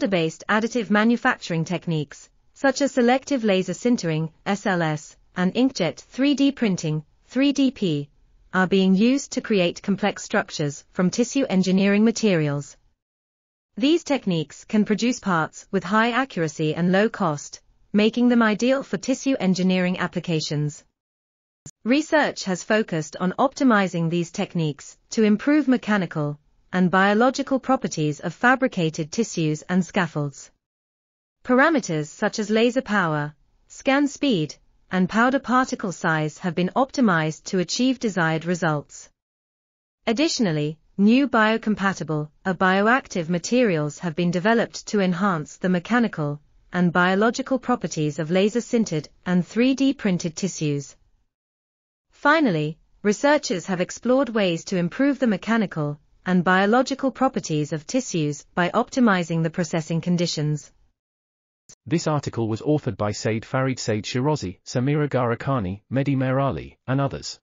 powder-based additive manufacturing techniques, such as selective laser sintering, SLS, and inkjet 3D printing, 3DP, are being used to create complex structures from tissue engineering materials. These techniques can produce parts with high accuracy and low cost, making them ideal for tissue engineering applications. Research has focused on optimizing these techniques to improve mechanical and biological properties of fabricated tissues and scaffolds. Parameters such as laser power, scan speed, and powder particle size have been optimized to achieve desired results. Additionally, new biocompatible or bioactive materials have been developed to enhance the mechanical and biological properties of laser sintered and 3D printed tissues. Finally, researchers have explored ways to improve the mechanical and biological properties of tissues by optimizing the processing conditions. This article was authored by Seyed Farid Seyed Shirazi, Samira Gharehkhani, Mehdi Mehrali, and others.